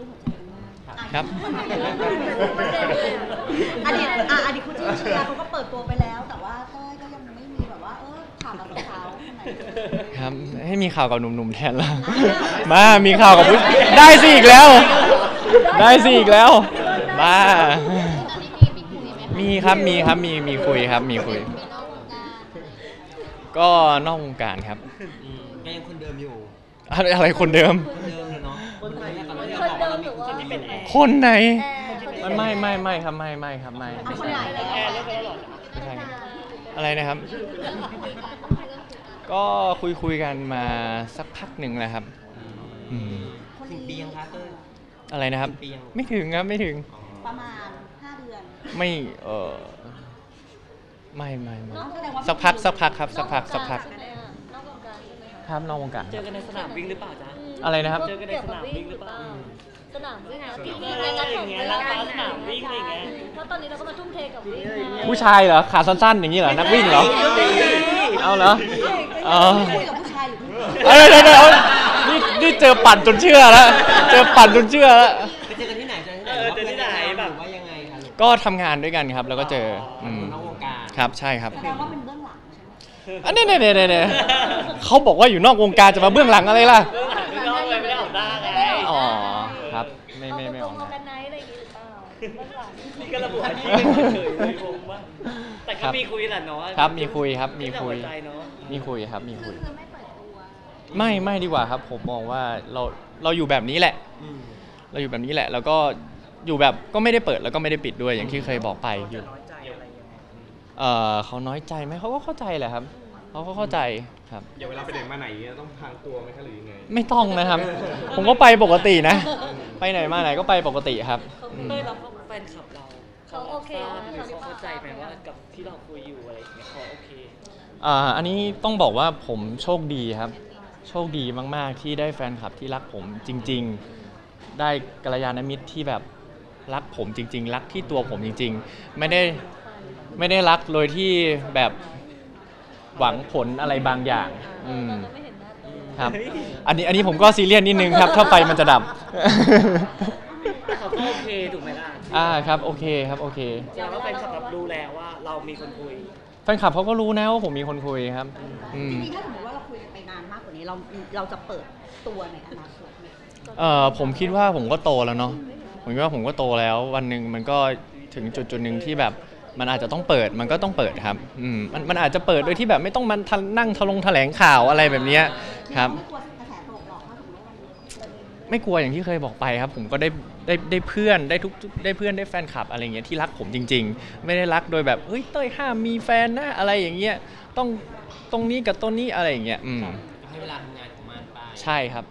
รูปหัวใจกันมากครับ อดีตอะอดีตคุณจิ้นเชียร์เขาก็เปิดตัวไปแล้ว แต่ว่าเต้ยก็ยังไม่มีแบบว่าเออข่าวกับสาวๆคนไหนเลยครับให้มีข่าวกับหนุ่มๆแทนละมามีข่าวกับผู้ได้สิอีกแล้ว ได้สิอีกแล้วมามีครับมีครับมีมีคุยครับมีคุย ก็นอกวงการครับอืมก็ยังคนเดิมอยู่ อะไรอะไรคนเดิม คนเดิมเลยเนาะคนไหนตอนที่ คนเราบอกเดิว่ามเราหมีรือคู่ว่าจิ้นที่เป็นแอร์คนไหนแอร์คนไม่ไม่ไม่ครับไม่ไม่ครับไม่เอาไม่คนใช่ไหนเลยแอร์เลิกแล้วเหรอไม่ใช่ครับอะไรนะครับ ก็คุยคุยกันมาสักพักหนึ่งแล้วครับอืมถึงปียังคะเต้ยอะไรนะครับถึงปียังไม่ถึงครับไม่ถึง ประมาณ5เดือน ไม่เออไม่ไม่ไม่แสดงว่าสักพักสักพักครับสักพักสักพักนอกวงการใช่ไหมคะครับนอกวงการเจอกันในสนามวิ่งหรือเปล่าจ๊ะ อะไรนะครับ เจอกันในสนามวิ่งหรือเปล่า สนามวิ่งนะที่เอออย่างเงี้ยลาดพร้าวสนามวิ่งอะไรอย่างเงี้ยเพราะตอนนี้เราก็มาทุ่มเทกับวิ่งนะผู้ชายเหรอขาสั้นๆอย่างนี้เหรอนักวิ่งเหรอเอาเหรออ๋อคุยกับผู้ชายหรือผู้หญิงเอ้ยเดี๋ยวเดี๋ยวนี่นี่เจอปั่นจนเชื่อแล้วเจอปั่นจนเชื่อแล้วไปเจอกันที่ไหนเจอที่ไหนเออเจอที่ไหนแบบหรือว่ายังไงคะลูกก็ทำงานด้วยกันครับ แล้วก็เจออ๋อมนอกวงการครับใช่ครับแสดงว่าเป็นเบื้องหลังใช่ไหมอันนี้เนี่ยเนี่ยเนี่ยเขาบอกว่าอยู่นอกวงการจะมาเบื้องหลังอะไรล่ะ นะกันไนท์อะไรอย่างงี้หรือเปล่าเบื้องหลังนี่ก็ระบุอาชีพเป็นเฉยๆเลยงงว่าแต่ก็มีคุยแหละเนาะครับมีคุยครับมีแต่คุยหัวใจเนาะมีคุยครับมีคุย คือไม่เปิดตัวไม่ไม่ดีกว่าครับผมมองว่าเราเราอยู่แบบนี้แหละอืมเราอยู่แบบนี้แหละ แล้วก็อยู่แบบก็ไม่ได้เปิดแล้วก็ไม่ได้ปิดด้วยอย่างที่เคยบอกไปอยู่น้อยใจอะไรยังไง เออเขาน้อยใจไหมเขาก็เข้าใจแหละครับ เขาก็เข้าใจครับ อย่างเวลาไปไหนมาไหนต้องพรางตัวไหมคะหรือยังไง ไม่ต้องนะครับ ผมก็ไปปกตินะ ไปไหนมาไหนก็ไปปกติครับอืมเต้ยรับแฟนคลับเราเขาโอเคทราบนะหรือเขาเข้าใจไหมว่ากับที่เราคุยอยู่อะไรอย่างเงี้ยเขาโอเค อ่าอันนี้ต้องบอกว่าผมโชคดีครับ โชคดีมาก ๆ ที่ได้แฟนคลับที่รักผมจริง ๆ ได้กัลยาณมิตรที่แบบรักผมจริง ๆ รักที่ตัวผมจริง ๆ ไม่ได้ไม่ได้รักโดยที่แบบ หวังผลอะไรบางอย่าง อืมเราก็ไม่เห็นหน้าตัวครับ อันนี้อันนี้ผมก็ซีเรียสนิดนึงครับ ถ้าไฟมันจะดับ แต่เขาก็โอเคถูกไหมล่ะอ่าครับโอเคครับโอเค แสดงว่าแฟนคลับรับรู้แล้วว่าเรามีคนคุย แฟนคลับเขาก็รู้นะว่าผมมีคนคุยครับ อืมจริงๆถ้าสมมติว่าเราคุยกันไปนานมากกว่านี้เราเราจะเปิดตัวในอนาคตไหมเอ่อผมคิดว่าผมก็โตแล้วเนาะผมคิดว่าผมก็โตแล้ว วันหนึ่งมันก็ถึงจุดจุดหนึ่งที่แบบ มันอาจจะต้องเปิดมันก็ต้องเปิดครับอืมมันมันอาจจะเปิดโดยที่แบบไม่ต้องมันทะนั่งทะลงแถลงข่าวอะไรแบบเนี้ยครับ ไม่กลัวกระแสตกหรอกถ้าสมมติว่ามันไม่กลัวอย่างที่เคยบอกไปครับ ผมก็ได้ได้ได้เพื่อนได้ทุกได้เพื่อนได้แฟนคลับอะไรเงี้ยที่รักผมจริง ๆ ไม่ได้รักโดยแบบเฮ้ยเต้ยห้ามมีแฟนนะอะไรอย่างเงี้ยต้องตรงนี้กับตรงนี้อะไรอย่างเงี้ยอืมให้เวลาทำงานของมันไป ใช่ครับ